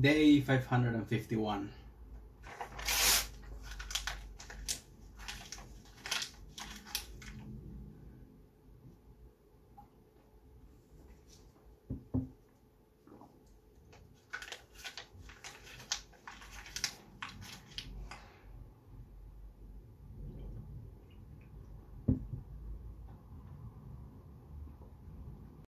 Day 551.